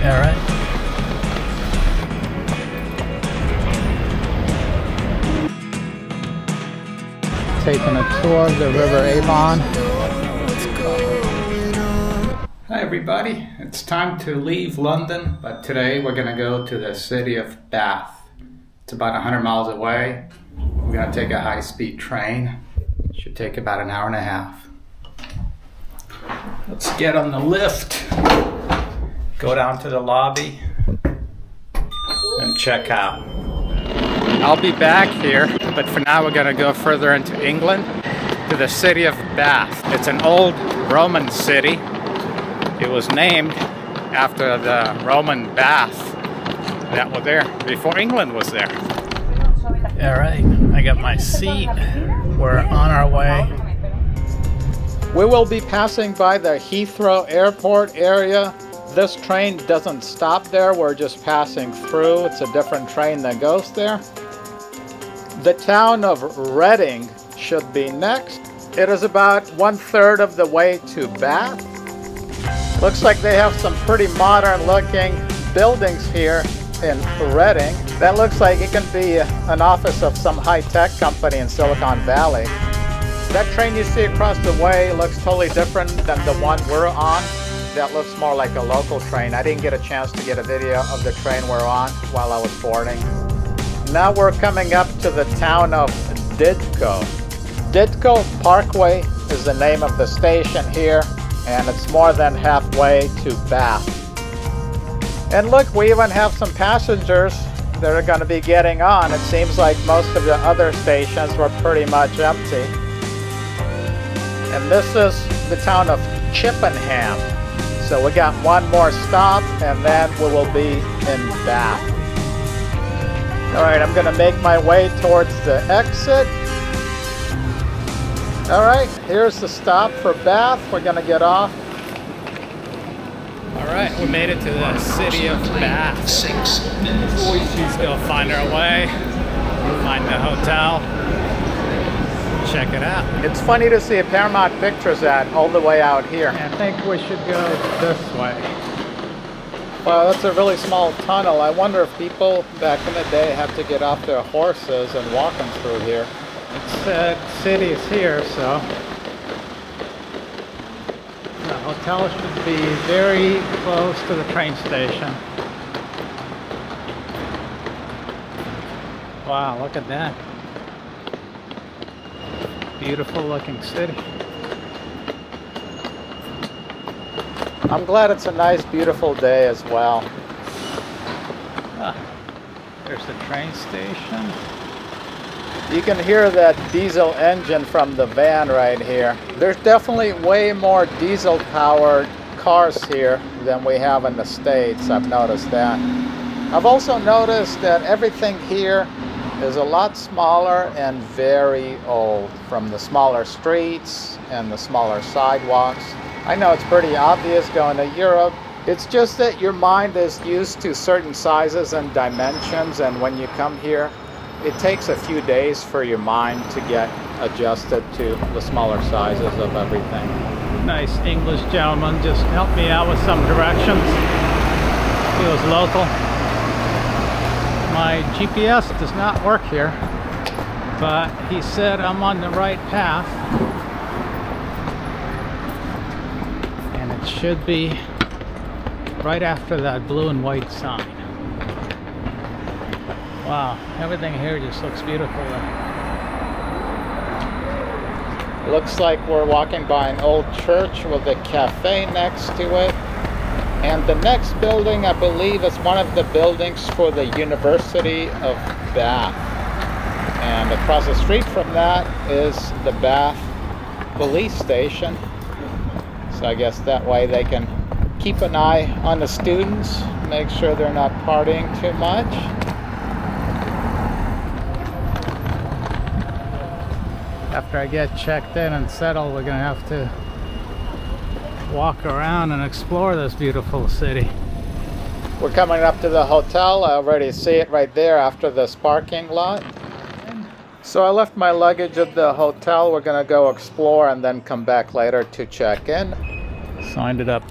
All right. Taking a tour of the River Avon. Hi everybody, it's time to leave London, but today we're gonna go to the city of Bath. It's about 100 miles away. We're gonna take a high-speed train. Should take about an hour and a half. Let's get on the lift, go down to the lobby, and check out. I'll be back here, but for now we're gonna go further into England to the city of Bath. It's an old Roman city. It was named after the Roman bath that were there before England was there. All right, I got my seat. We're on our way. We will be passing by the Heathrow Airport area. This train doesn't stop there, we're just passing through. It's a different train that goes there. The town of Reading should be next. It is about one third of the way to Bath. Looks like they have some pretty modern looking buildings here in Reading. That looks like it can be an office of some high-tech company in Silicon Valley. That train you see across the way looks totally different than the one we're on. That looks more like a local train. I didn't get a chance to get a video of the train we're on while I was boarding. Now we're coming up to the town of Didcot. Didcot Parkway is the name of the station here and it's more than halfway to Bath. And look, we even have some passengers that are going to be getting on. It seems like most of the other stations were pretty much empty. And this is the town of Chippenham. So we got one more stop and then we will be in Bath. Alright, I'm going to make my way towards the exit. All right, here's the stop for Bath. We're gonna get off. All right, we made it to the city of Bath. Six minutes. We just go find our way, find the hotel, check it out. It's funny to see a Paramount Pictures ad all the way out here. I think we should go this way. Wow, that's a really small tunnel. I wonder if people back in the day had to get off their horses and walking through here. It's uh, cities here, so the hotel should be very close to the train station. Wow, look at that. Beautiful looking city. I'm glad it's a nice, beautiful day as well. Ah, there's the train station. You can hear that diesel engine from the van right here. There's definitely way more diesel powered cars here than we have in the States. I've noticed that. I've also noticed that everything here is a lot smaller and very old from the smaller streets and the smaller sidewalks. I know it's pretty obvious going to Europe. It's just that your mind is used to certain sizes and dimensions and when you come here it takes a few days for your mind to get adjusted to the smaller sizes of everything. Nice English gentleman just helped me out with some directions. He was local. My GPS does not work here, but he said I'm on the right path. And it should be right after that blue and white sign. Wow, everything here just looks beautiful. Looks like we're walking by an old church with a cafe next to it. And the next building, I believe, is one of the buildings for the University of Bath. And across the street from that is the Bath police station. So I guess that way they can keep an eye on the students, make sure they're not partying too much. after I get checked in and settled, we're gonna have to walk around and explore this beautiful city. We're coming up to the hotel. I already see it right there after this parking lot. So I left my luggage at the hotel. We're gonna go explore and then come back later to check in. So I ended up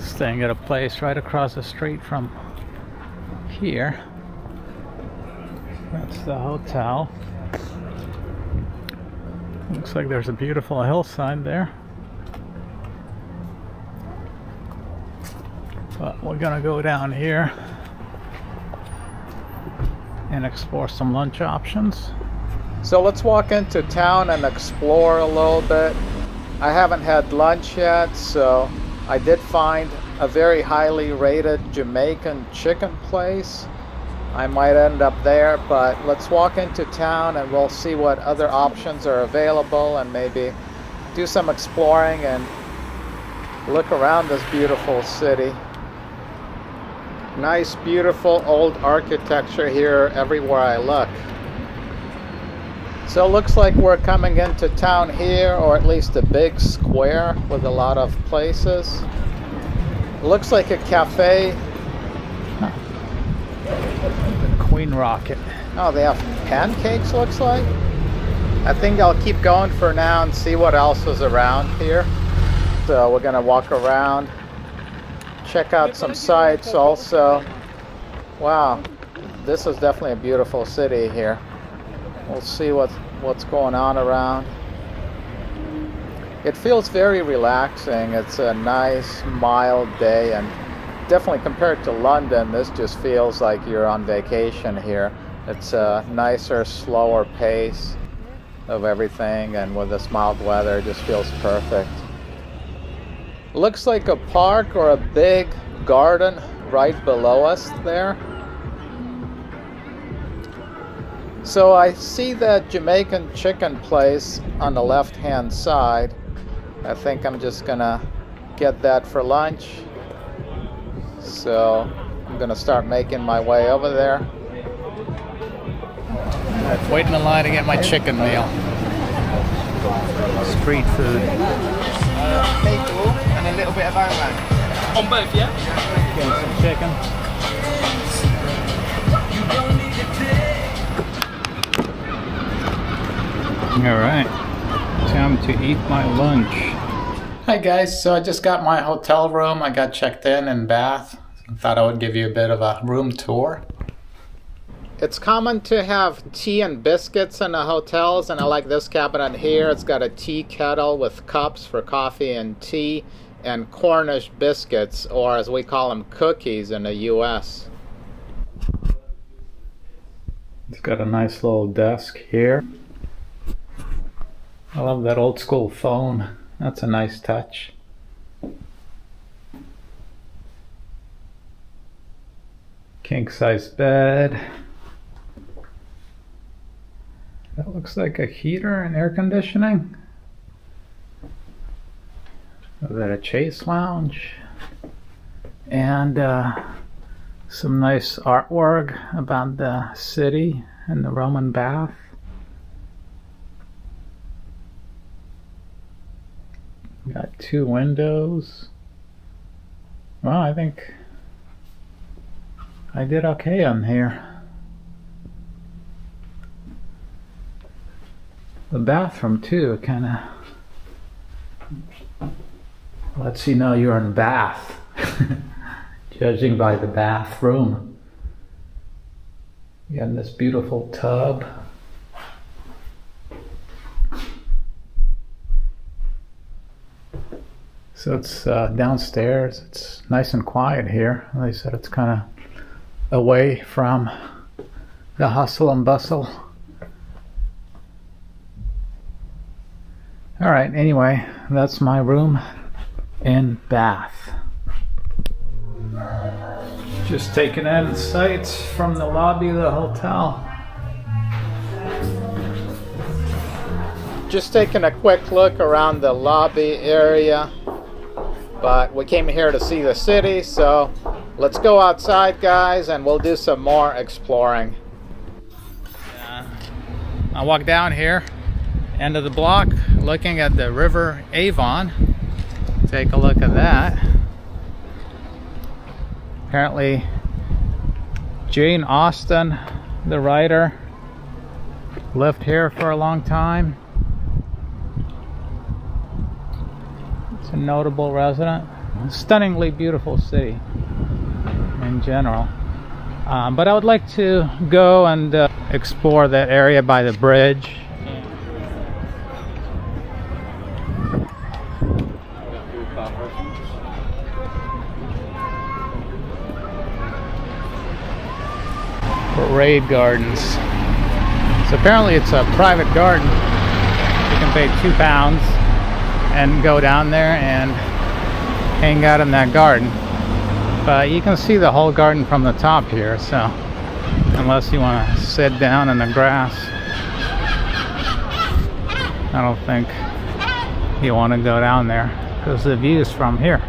Staying at a place right across the street from here. That's the hotel. Looks like there's a beautiful hillside there. But we're gonna go down here and explore some lunch options. So let's walk into town and explore a little bit. I haven't had lunch yet, so I did find a very highly rated Jamaican chicken place. I might end up there, but let's walk into town and we'll see what other options are available and maybe do some exploring and look around this beautiful city. Nice, beautiful old architecture here everywhere I look. So it looks like we're coming into town here, or at least a big square with a lot of places. Looks like a cafe. The Queen Rocket. Oh, they have pancakes, looks like. I think I'll keep going for now and see what else is around here. So we're gonna walk around, check out some sites also. Wow, this is definitely a beautiful city here. We'll see what, what's going on around. It feels very relaxing. It's a nice, mild day, and definitely compared to London, this just feels like you're on vacation here. It's a nicer, slower pace of everything, and with this mild weather, it just feels perfect. Looks like a park or a big garden right below us there. So I see that Jamaican chicken place on the left hand side. I think I'm just gonna get that for lunch. So I'm gonna start making my way over there. Waiting in line to get my chicken meal. Street food. And a little bit of outland. On both, yeah? Getting some chicken. Alright, time to eat my lunch. Hi guys, so I just got my hotel room. I got checked in in Bath. Thought I would give you a bit of a room tour. It's common to have tea and biscuits in the hotels, and I like this cabinet here. It's got a tea kettle with cups for coffee and tea, and Cornish biscuits, or as we call them, cookies in the US. It's got a nice little desk here. I love that old school phone. That's a nice touch. King size bed. That looks like a heater and air conditioning. That a chaise lounge? And uh, some nice artwork about the city and the Roman bath. Got two windows. Well, I think I did okay on here. The bathroom too, kind of lets see now you're in Bath, judging by the bathroom. You got this beautiful tub. So it's uh, downstairs. It's nice and quiet here. They said it's kind of away from the hustle and bustle. All right, anyway, that's my room in Bath. Just taking in sights from the lobby of the hotel. Just taking a quick look around the lobby area. But we came here to see the city, so let's go outside, guys, and we'll do some more exploring. Uh, I walk down here, end of the block, looking at the River Avon. Take a look at that. Apparently, Jane Austen, the writer, lived here for a long time. It's a notable resident. stunningly beautiful city in general. Um, but I would like to go and uh, explore that area by the bridge. Parade Gardens. So apparently it's a private garden. You can pay two pounds and go down there and hang out in that garden. But you can see the whole garden from the top here, so unless you want to sit down in the grass, I don't think you want to go down there because the view is from here.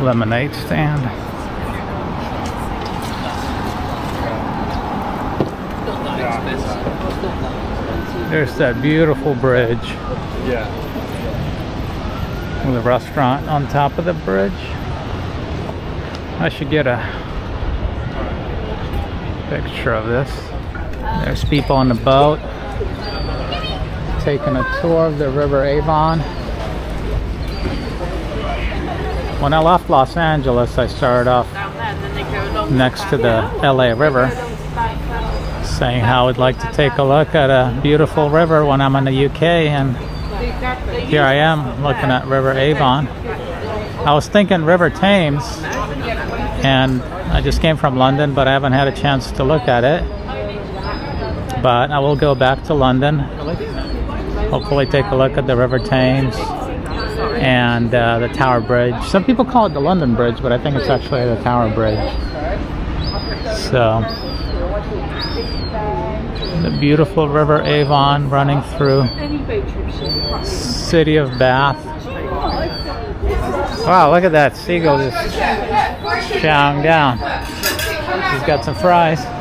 Lemonade stand. There's that beautiful bridge. Yeah. With a restaurant on top of the bridge. I should get a picture of this. There's people on the boat taking a tour of the River Avon. When I left Los Angeles, I started off next to the LA River saying how I'd like to take a look at a beautiful river when I'm in the UK and here I am looking at River Avon. I was thinking River Thames and I just came from London but I haven't had a chance to look at it. But I will go back to London. Hopefully take a look at the River Thames and uh, the Tower Bridge. Some people call it the London Bridge, but I think it's actually the Tower Bridge. So, the beautiful River Avon running through city of Bath. Wow, look at that seagull just chowing down. He's got some fries.